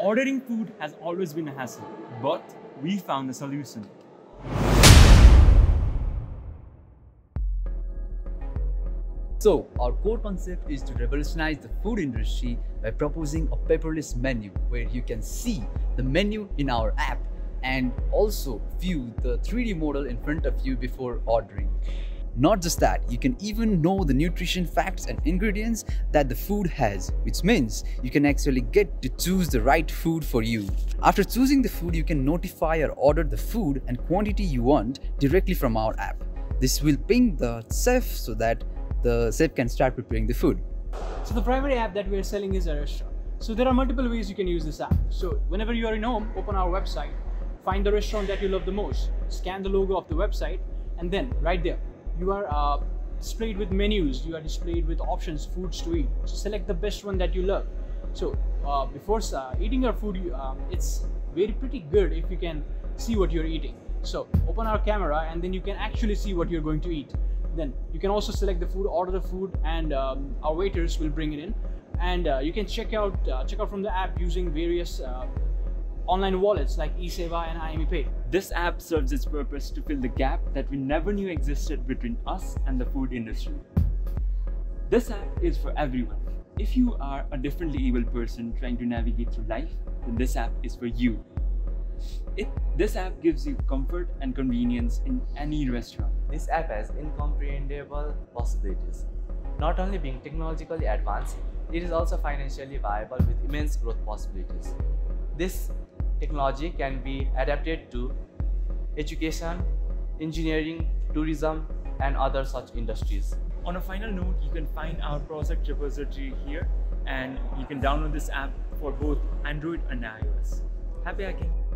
Ordering food has always been a hassle, but we found a solution. So, our core concept is to revolutionize the food industry by proposing a paperless menu where you can see the menu in our app and also view the 3D model in front of you before ordering. Not just that, you can even know the nutrition facts and ingredients that the food has, which means you can actually get to choose the right food for you. After choosing the food, you can notify or order the food and quantity you want directly from our app. This will ping the chef so that the chef can start preparing the food. So the primary app that we are selling is a restaurant. So there are multiple ways you can use this app. So whenever you are in home, open our website, find the restaurant that you love the most, scan the logo of the website, and then right there, you are uh, displayed with menus, you are displayed with options, foods to eat. So select the best one that you love. So uh, before uh, eating your food, you, um, it's very pretty good if you can see what you're eating. So open our camera and then you can actually see what you're going to eat then you can also select the food order the food and um, our waiters will bring it in and uh, you can check out uh, check out from the app using various uh, online wallets like eSewa and IME Pay. This app serves its purpose to fill the gap that we never knew existed between us and the food industry. This app is for everyone. If you are a differently able person trying to navigate through life, then this app is for you. It, this app gives you comfort and convenience in any restaurant. This app has incomprehensible possibilities. Not only being technologically advanced, it is also financially viable with immense growth possibilities. This technology can be adapted to education, engineering, tourism, and other such industries. On a final note, you can find our project repository here and you can download this app for both Android and iOS. Happy hacking!